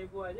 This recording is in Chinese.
飞过去。